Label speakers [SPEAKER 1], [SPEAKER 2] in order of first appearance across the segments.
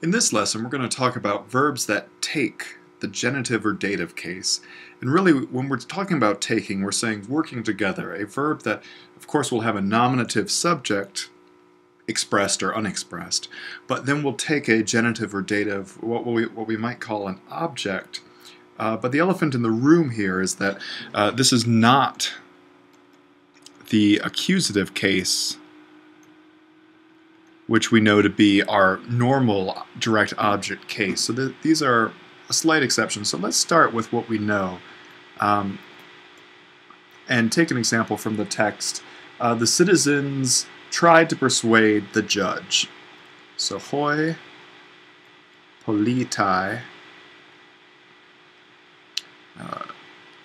[SPEAKER 1] In this lesson, we're going to talk about verbs that take the genitive or dative case. And really, when we're talking about taking, we're saying working together. A verb that, of course, will have a nominative subject, expressed or unexpressed, but then we'll take a genitive or dative, what we, what we might call an object. Uh, but the elephant in the room here is that uh, this is not the accusative case which we know to be our normal direct object case. So th these are a slight exception. So let's start with what we know. Um, and take an example from the text. Uh, the citizens tried to persuade the judge. So hoi politai uh,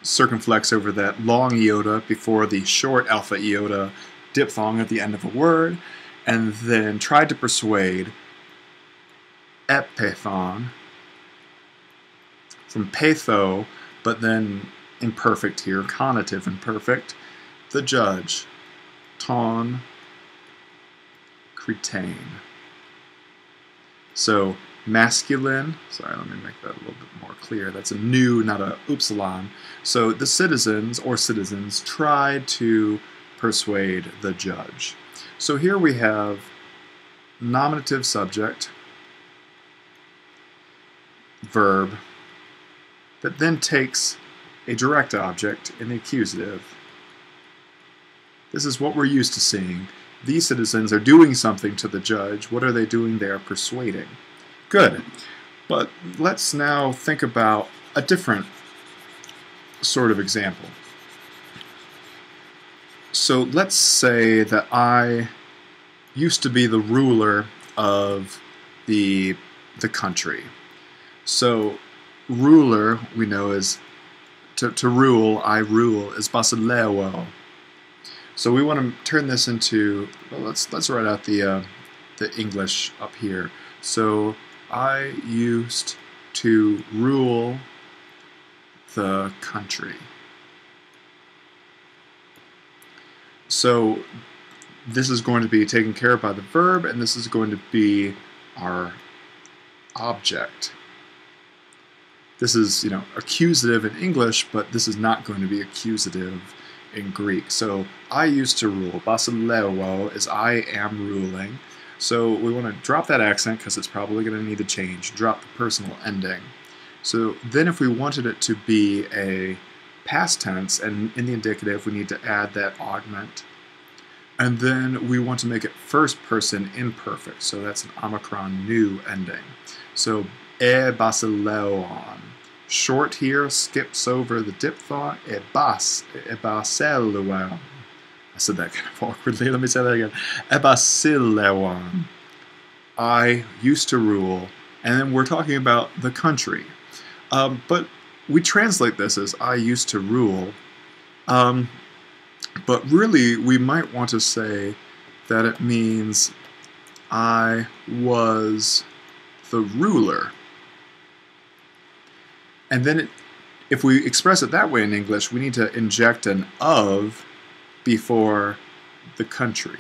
[SPEAKER 1] circumflex over that long iota before the short alpha iota diphthong at the end of a word and then tried to persuade epeithon from peitho, but then imperfect here, conative imperfect, the judge, ton cretain. So masculine, sorry, let me make that a little bit more clear. That's a nu, not a upsilon. So the citizens or citizens tried to persuade the judge. So here we have nominative subject, verb, that then takes a direct object in the accusative. This is what we're used to seeing. These citizens are doing something to the judge. What are they doing? They are persuading. Good. But let's now think about a different sort of example. So let's say that I used to be the ruler of the the country. So ruler we know is to, to rule, I rule is basileuo. So we want to turn this into well, let's let's write out the uh, the English up here. So I used to rule the country. So this is going to be taken care of by the verb, and this is going to be our object. This is, you know, accusative in English, but this is not going to be accusative in Greek. So I used to rule. Basileuo is I am ruling. So we want to drop that accent because it's probably going to need to change. Drop the personal ending. So then if we wanted it to be a past tense, and in the indicative, we need to add that augment. And then we want to make it first person imperfect, so that's an omicron nu ending. So e basileon. Short here skips over the diphthong. E bas, e basileon. I said that kind of awkwardly. Let me say that again. E basileon. I used to rule, and then we're talking about the country. Um, but we translate this as I used to rule, um, but really we might want to say that it means I was the ruler. And then it, if we express it that way in English, we need to inject an of before the country.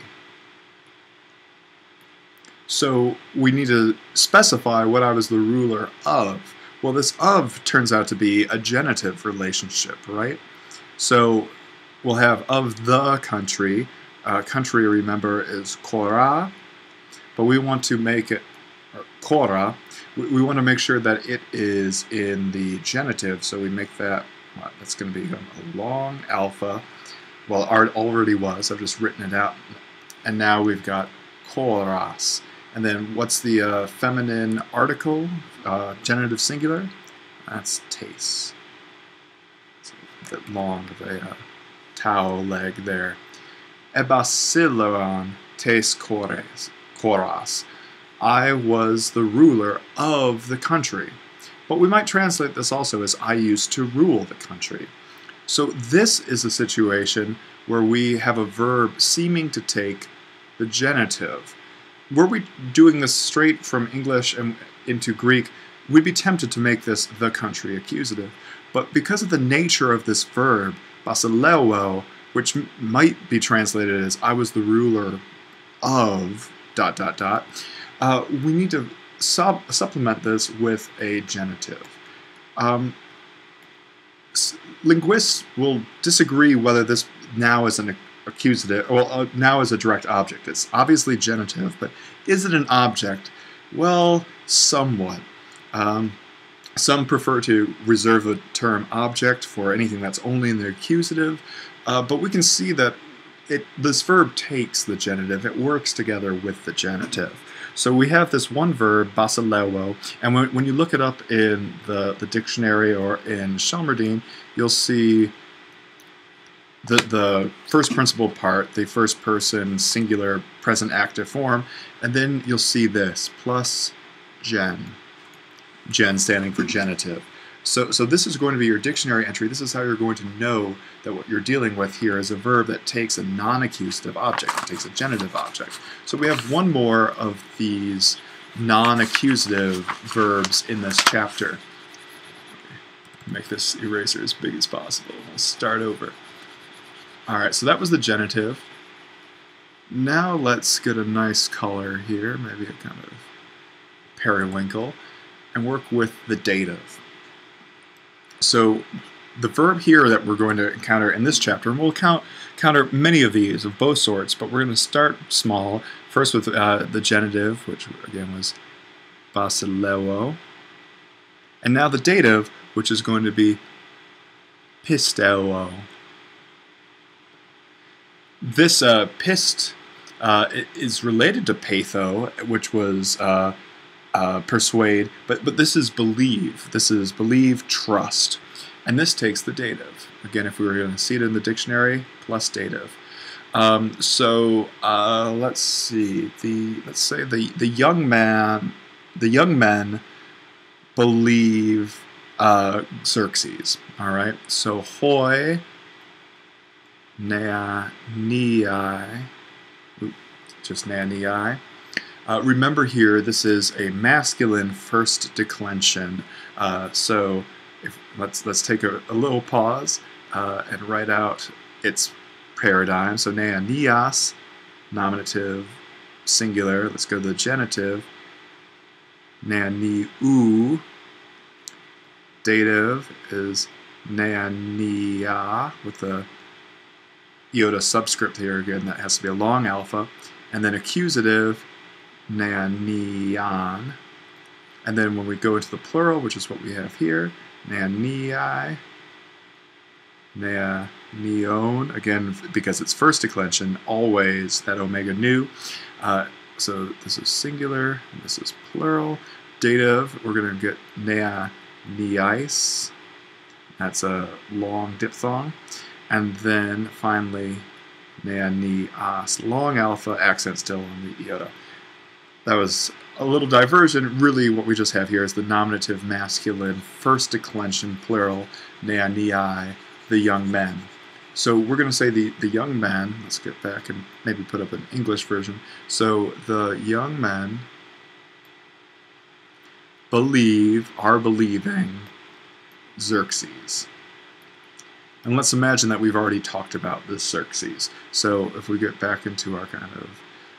[SPEAKER 1] So we need to specify what I was the ruler of. Well, this of turns out to be a genitive relationship, right? So we'll have of the country. Uh, country, remember, is Kora, but we want to make it Kora. We, we, want to make sure that it is in the genitive, so we make that, well, that's going to be a long alpha. Well, art already was, I've just written it out. And now we've got Koras. And then what's the uh, feminine article, uh, genitive singular? That's taste. It's a bit long of a uh, tau leg there. Ebasileron tes cores, coras. I was the ruler of the country. But we might translate this also as I used to rule the country. So this is a situation where we have a verb seeming to take the genitive were we doing this straight from English and into Greek, we'd be tempted to make this the country accusative. But because of the nature of this verb, basileuo, which might be translated as I was the ruler of dot dot dot, uh, we need to sub supplement this with a genitive. Um, linguists will disagree whether this now is an accusative, well, uh, now is a direct object. It's obviously genitive, but is it an object? Well, somewhat. Um, some prefer to reserve the term object for anything that's only in the accusative, uh, but we can see that it, this verb takes the genitive. It works together with the genitive. So we have this one verb, basileuo, and when, when you look it up in the, the dictionary or in Shelmerdine, you'll see the, the first principle part, the first person singular present active form, and then you'll see this, plus gen. Gen standing for genitive. So, so this is going to be your dictionary entry. This is how you're going to know that what you're dealing with here is a verb that takes a non-accusative object, it takes a genitive object. So we have one more of these non-accusative verbs in this chapter. Make this eraser as big as possible. We'll start over. Alright, so that was the genitive. Now let's get a nice color here, maybe a kind of periwinkle, and work with the dative. So the verb here that we're going to encounter in this chapter, and we'll count, counter many of these of both sorts, but we're going to start small, first with uh, the genitive, which again was basileuo, and now the dative, which is going to be pisteuo. This uh, pist uh, is related to peitho, which was uh, uh, persuade, but, but this is believe. This is believe, trust. And this takes the dative. Again, if we were going to see it in the dictionary, plus dative. Um, so uh, let's see. The let's say the the young man, the young men believe uh, Xerxes. All right. So hoi nea nei, just nea nei. Uh, remember here, this is a masculine first declension. Uh, so if, let's let's take a, a little pause uh, and write out its paradigm. So nea nias, nominative, singular. Let's go to the genitive. Nea ni u. Dative is nea nia with the iota subscript here again. That has to be a long alpha. And then accusative neon. And then when we go into the plural, which is what we have here, neonii, nea neon, again, because it's first declension, always that omega nu. Uh, so this is singular, this is plural. Dative, we're going to get nea neis. That's a long diphthong. And then finally, nea neas, long alpha, accent still on the iota that was a little diversion. Really, what we just have here is the nominative masculine, first declension plural, nea, neanii, the young men. So we're going to say the, the young men, let's get back and maybe put up an English version. So the young men believe, are believing Xerxes. And let's imagine that we've already talked about this Xerxes. So if we get back into our kind of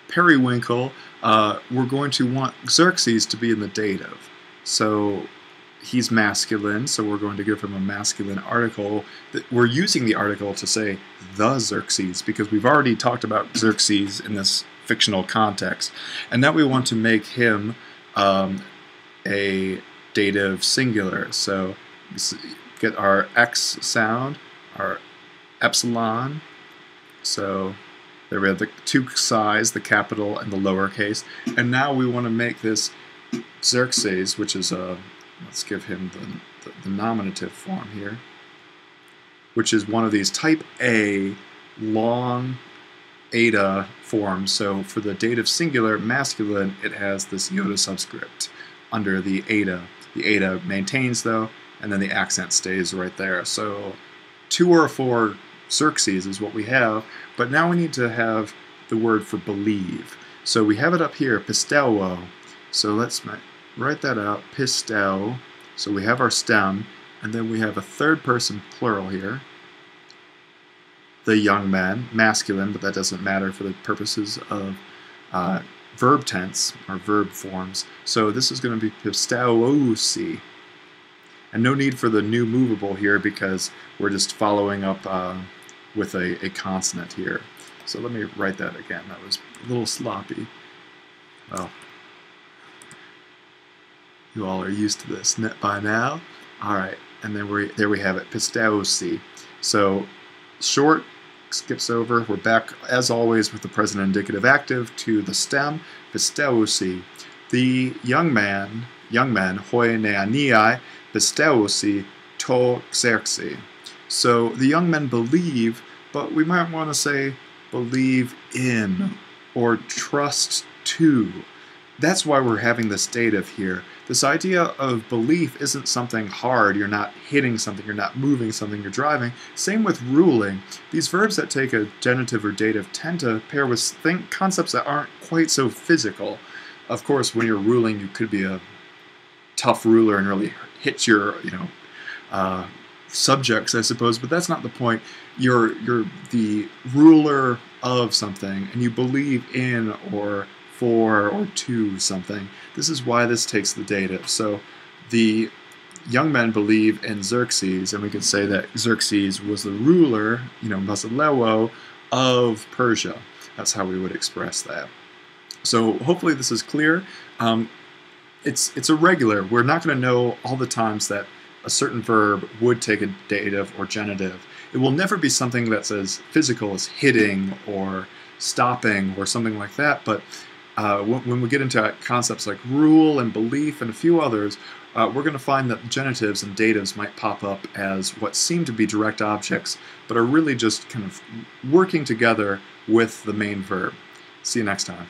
[SPEAKER 1] periwinkle, uh, we're going to want Xerxes to be in the dative. So he's masculine, so we're going to give him a masculine article. We're using the article to say the Xerxes because we've already talked about Xerxes in this fictional context. And now we want to make him um, a dative singular. So get our X sound, our epsilon. So there we have the two size, the capital and the lowercase. And now we want to make this Xerxes, which is a, let's give him the, the, the nominative form here, which is one of these type A long eta forms. So for the dative singular masculine, it has this iota subscript under the eta. The eta maintains though, and then the accent stays right there. So two or four Xerxes is what we have, but now we need to have the word for believe. So we have it up here, pisteuo. So let's write that out, pistel. So we have our stem, and then we have a third person plural here. The young men, masculine, but that doesn't matter for the purposes of uh, verb tense, or verb forms. So this is going to be pistaosi. And no need for the nu movable here because we're just following up uh, with a, a consonant here. So let me write that again. That was a little sloppy. Well, you all are used to this by now. All right, and then we there we have it, pistaosi. So short skips over. We're back, as always, with the present indicative active to the stem, pistaosi. The young man, young man, hoi neaniai, pistaosi to xerxi. So the young men believe, but we might want to say believe in or trust to. That's why we're having this dative here. This idea of belief isn't something hard. You're not hitting something, you're not moving something, you're driving. Same with ruling. These verbs that take a genitive or dative tend to pair with think concepts that aren't quite so physical. Of course, when you're ruling, you could be a tough ruler and really hit your, you know, uh, subjects, I suppose, but that's not the point. You're you're the ruler of something, and you believe in or for or to something. This is why this takes the dative. So the young men believe in Xerxes, and we could say that Xerxes was the ruler, you know, Basileuo, of Persia. That's how we would express that. So hopefully this is clear. Um, it's it's irregular. We're not going to know all the times that a certain verb would take a dative or genitive. It will never be something that's as physical as hitting or stopping or something like that, but uh, when, when, we get into concepts like rule and belief and a few others, uh, we're going to find that genitives and datives might pop up as what seem to be direct objects, but are really just kind of working together with the main verb. See you next time.